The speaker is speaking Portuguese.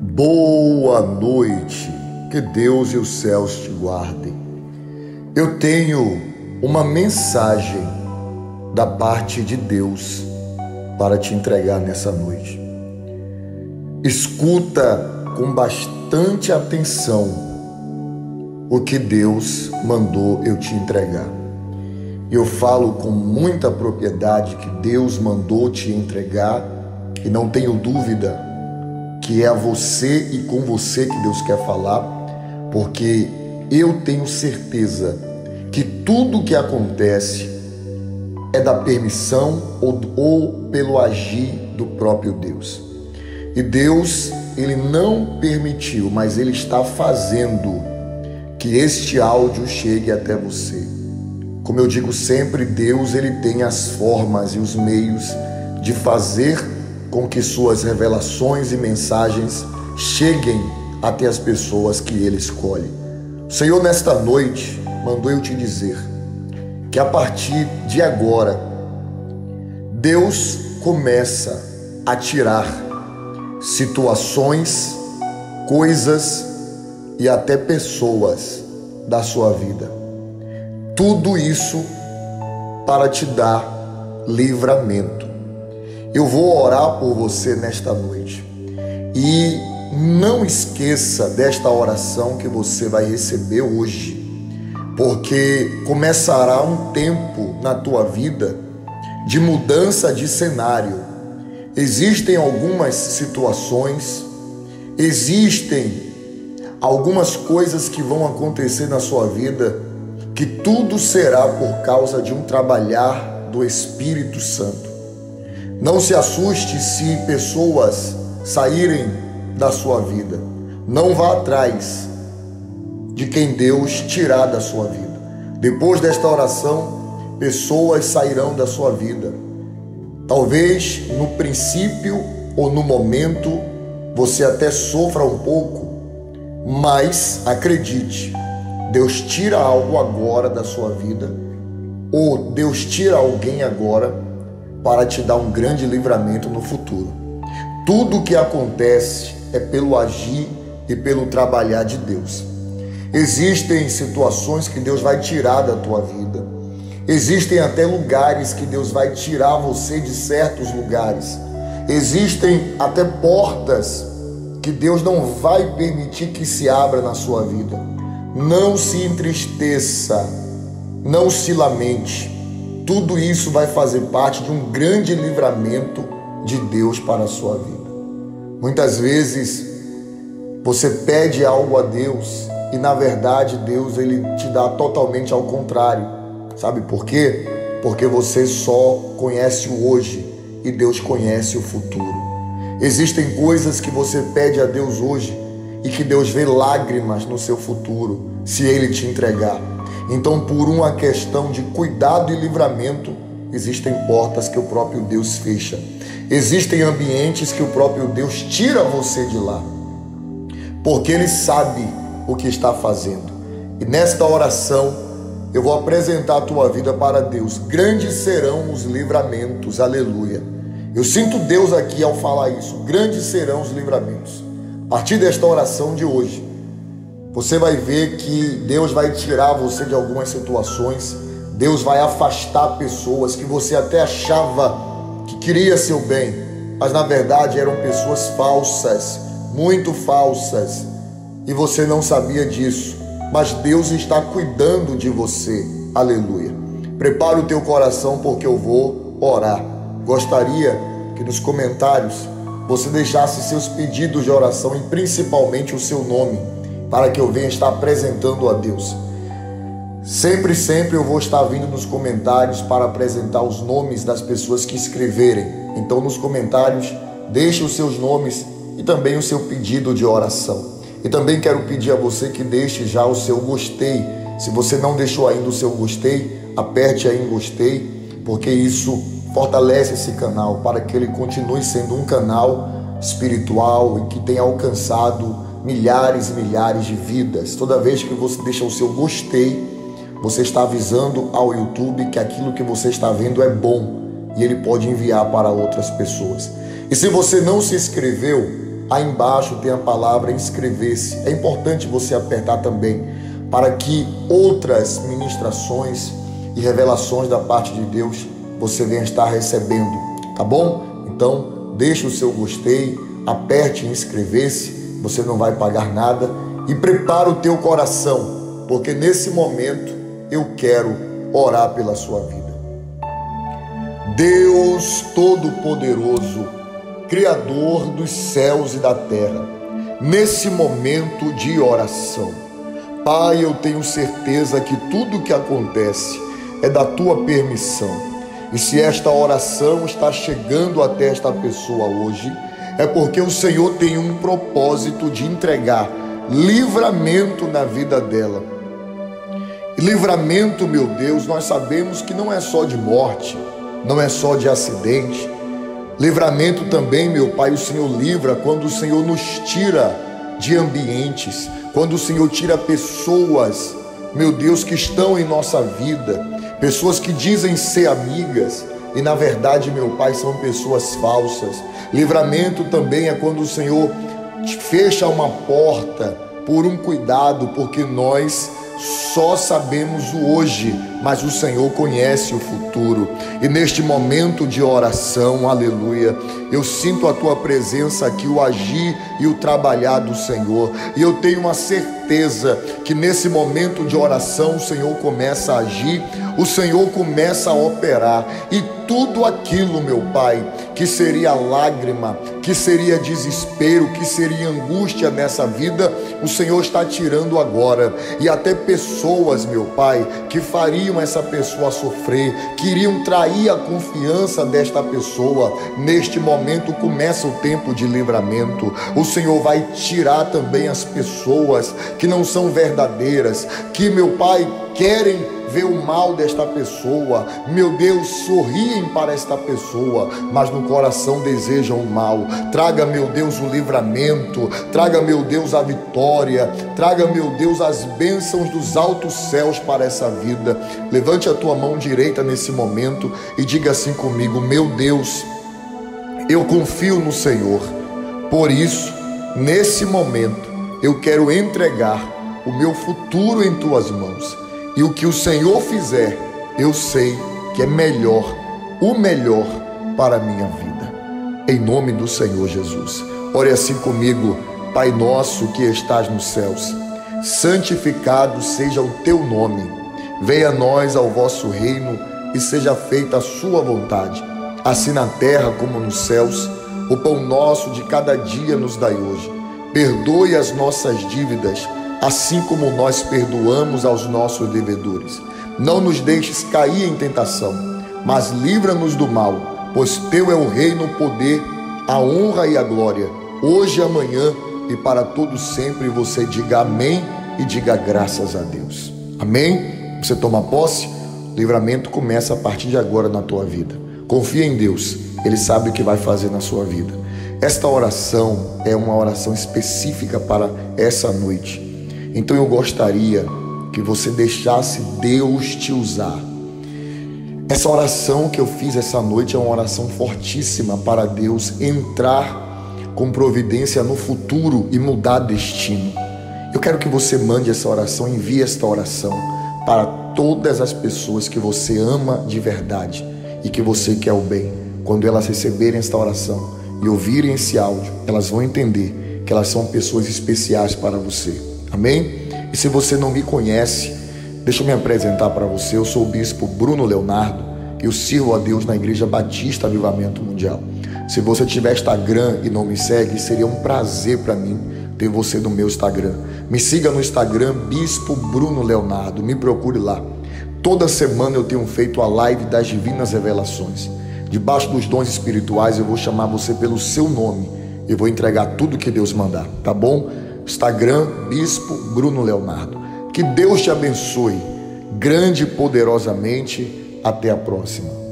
Boa noite, que Deus e os céus te guardem. Eu tenho uma mensagem da parte de Deus para te entregar nessa noite. Escuta com bastante atenção o que Deus mandou eu te entregar. Eu falo com muita propriedade que Deus mandou te entregar e não tenho dúvida que é a você e com você que Deus quer falar, porque eu tenho certeza que tudo que acontece é da permissão ou, ou pelo agir do próprio Deus. E Deus, ele não permitiu, mas ele está fazendo que este áudio chegue até você. Como eu digo sempre, Deus ele tem as formas e os meios de fazer com que suas revelações e mensagens cheguem até as pessoas que ele escolhe. O Senhor, nesta noite, mandou eu te dizer que a partir de agora, Deus começa a tirar situações, coisas e até pessoas da sua vida. Tudo isso para te dar livramento. Eu vou orar por você nesta noite. E não esqueça desta oração que você vai receber hoje, porque começará um tempo na tua vida de mudança de cenário. Existem algumas situações, existem algumas coisas que vão acontecer na sua vida que tudo será por causa de um trabalhar do Espírito Santo. Não se assuste se pessoas saírem da sua vida. Não vá atrás de quem Deus tirar da sua vida. Depois desta oração, pessoas sairão da sua vida. Talvez no princípio ou no momento você até sofra um pouco, mas acredite, Deus tira algo agora da sua vida, ou Deus tira alguém agora para te dar um grande livramento no futuro. Tudo o que acontece é pelo agir e pelo trabalhar de Deus. Existem situações que Deus vai tirar da tua vida. Existem até lugares que Deus vai tirar você de certos lugares. Existem até portas que Deus não vai permitir que se abra na sua vida. Não se entristeça, não se lamente tudo isso vai fazer parte de um grande livramento de Deus para a sua vida. Muitas vezes você pede algo a Deus e na verdade Deus ele te dá totalmente ao contrário. Sabe por quê? Porque você só conhece o hoje e Deus conhece o futuro. Existem coisas que você pede a Deus hoje e que Deus vê lágrimas no seu futuro se ele te entregar. Então, por uma questão de cuidado e livramento, existem portas que o próprio Deus fecha. Existem ambientes que o próprio Deus tira você de lá. Porque ele sabe o que está fazendo. E nesta oração, eu vou apresentar a tua vida para Deus. Grandes serão os livramentos. Aleluia. Eu sinto Deus aqui ao falar isso. Grandes serão os livramentos. A partir desta oração de hoje, você vai ver que Deus vai tirar você de algumas situações, Deus vai afastar pessoas que você até achava que queria seu bem, mas na verdade eram pessoas falsas, muito falsas, e você não sabia disso. Mas Deus está cuidando de você. Aleluia. Prepare o teu coração porque eu vou orar. Gostaria que nos comentários você deixasse seus pedidos de oração e principalmente o seu nome para que eu venha estar apresentando a Deus. Sempre, sempre eu vou estar vindo nos comentários para apresentar os nomes das pessoas que escreverem. Então, nos comentários, deixe os seus nomes e também o seu pedido de oração. E também quero pedir a você que deixe já o seu gostei. Se você não deixou ainda o seu gostei, aperte aí em gostei, porque isso fortalece esse canal para que ele continue sendo um canal espiritual e que tenha alcançado milhares e milhares de vidas. Toda vez que você deixa o seu gostei, você está avisando ao YouTube que aquilo que você está vendo é bom e ele pode enviar para outras pessoas. E se você não se inscreveu, Aí embaixo tem a palavra inscrever-se. É importante você apertar também para que outras ministrações e revelações da parte de Deus você venha estar recebendo, tá bom? Então, deixe o seu gostei, aperte inscrever-se, você não vai pagar nada e prepara o teu coração, porque nesse momento eu quero orar pela sua vida. Deus Todo-Poderoso, Criador dos céus e da terra, nesse momento de oração, Pai, eu tenho certeza que tudo que acontece é da tua permissão. E se esta oração está chegando até esta pessoa hoje, é porque o Senhor tem um propósito de entregar livramento na vida dela. Livramento, meu Deus, nós sabemos que não é só de morte, não é só de acidente. Livramento também, meu Pai, o Senhor livra quando o Senhor nos tira de ambientes, quando o Senhor tira pessoas, meu Deus, que estão em nossa vida, pessoas que dizem ser amigas e na verdade, meu Pai, são pessoas falsas. Livramento também é quando o Senhor fecha uma porta por um cuidado, porque nós só sabemos o hoje, mas o Senhor conhece o futuro. E neste momento de oração, aleluia, eu sinto a tua presença aqui, o agir e o trabalhar do Senhor. E eu tenho uma certeza que nesse momento de oração o Senhor começa a agir, o Senhor começa a operar e tudo aquilo, meu Pai, que seria lágrima, que seria desespero, que seria angústia nessa vida, o Senhor está tirando agora. E até pessoas, meu Pai, que fariam essa pessoa sofrer, queriam trair a confiança desta pessoa, neste momento começa o tempo de livramento. O Senhor vai tirar também as pessoas que não são verdadeiras, que, meu Pai, querem ver o mal desta pessoa, meu Deus, sorriem para esta pessoa, mas no coração desejam o mal. Traga, meu Deus, o livramento, traga, meu Deus, a vitória, traga, meu Deus, as bênçãos dos altos céus para essa vida. Levante a tua mão direita nesse momento e diga assim comigo: Meu Deus, eu confio no Senhor, por isso, nesse momento, eu quero entregar o meu futuro em tuas mãos. E o que o Senhor fizer, eu sei que é melhor, o melhor para a minha vida. Em nome do Senhor Jesus. Ore assim comigo, Pai nosso que estás nos céus. Santificado seja o teu nome. Venha a nós ao vosso reino e seja feita a sua vontade, assim na terra como nos céus. O pão nosso de cada dia nos dai hoje. Perdoe as nossas dívidas assim como nós perdoamos aos nossos devedores. Não nos deixes cair em tentação, mas livra-nos do mal, pois teu é o reino, o poder, a honra e a glória, hoje amanhã e para todos sempre. Você diga amém e diga graças a Deus. Amém? Você toma posse? O livramento começa a partir de agora na tua vida. Confia em Deus, Ele sabe o que vai fazer na sua vida. Esta oração é uma oração específica para essa noite. Então eu gostaria que você deixasse Deus te usar. Essa oração que eu fiz essa noite é uma oração fortíssima para Deus entrar com providência no futuro e mudar destino. Eu quero que você mande essa oração, envie esta oração para todas as pessoas que você ama de verdade e que você quer o bem. Quando elas receberem esta oração e ouvirem esse áudio, elas vão entender que elas são pessoas especiais para você. Amém? E se você não me conhece, deixa eu me apresentar para você. Eu sou o bispo Bruno Leonardo. Eu sirvo a Deus na Igreja Batista Avivamento Mundial. Se você tiver Instagram e não me segue, seria um prazer para mim ter você no meu Instagram. Me siga no Instagram, Bispo Bruno Leonardo. Me procure lá. Toda semana eu tenho feito a live das divinas revelações. Debaixo dos dons espirituais, eu vou chamar você pelo seu nome e vou entregar tudo que Deus mandar, tá bom? Instagram, Bispo Bruno Leonardo. Que Deus te abençoe grande e poderosamente. Até a próxima.